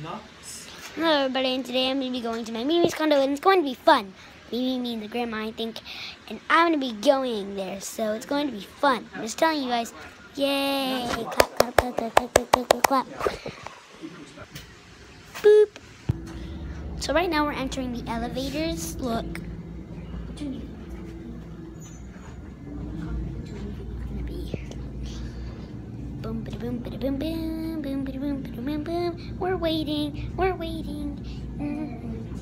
not. Hello everybody, and today I'm going to be going to my Mimi's condo, and it's going to be fun. Mimi, me, and the grandma, I think, and I'm going to be going there, so it's going to be fun. I'm just telling you guys, yay! Clap, clap, clap, clap, clap, clap, clap, clap. Boop. So right now we're entering the elevators. Look. Boom, bada boom, bada boom, boom, boom, bada boom, bada boom, boom. We're waiting. We're waiting.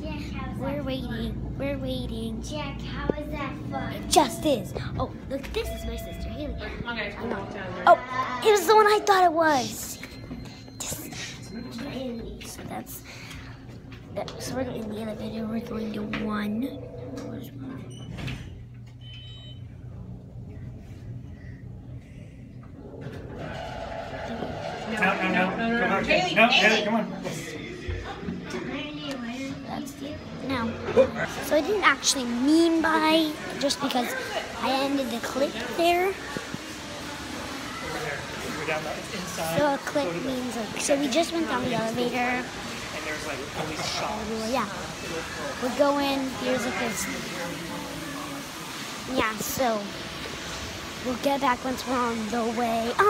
Jack, how's We're that waiting. We're waiting. fun? Jack, how is that fun? It just is. Oh, look, this is my sister Haley. Okay, I. Oh, it was the one I thought it was. Yes. So that's. That, so we're in the elevator. We're going to one. Where's one? No, no, no, come on, Haley, no, Haley, come on. That's no. So I didn't actually mean by just because I ended the clip there. Over there. Go down the, it's inside. So a clip means like so we just went down the elevator. And there's like police shots. everywhere. Yeah. We're going, here's like this. Yeah, so we'll get back once we're on the way. On the way.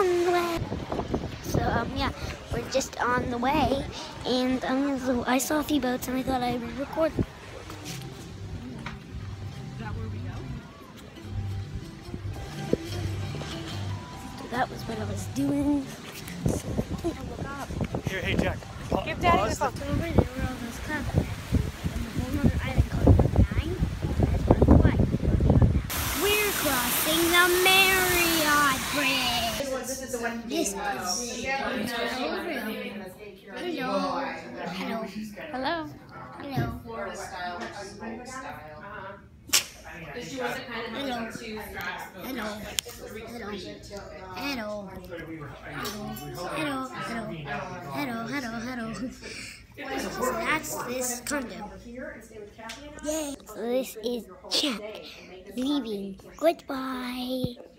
So, um, yeah, we're just on the way. And um, I saw a few boats and I thought I would record. So that was what I was doing. Here, hey, Jack. Pa- Give Daddy pause the phone. Over there were all those clubs. And the whole island called Nine. That's where the flight is going on now. We're crossing the Marriott Bridge. This is the one. This is it. Hello. Hello. Hello. Hello. Florida style. Uh-huh. She wasn't kind of Hello. looking. Hello. Hello. Hello. Hello. Hello. Hello. Hello. Hello. So that's this condo. Yay. This is Jack leaving. Goodbye.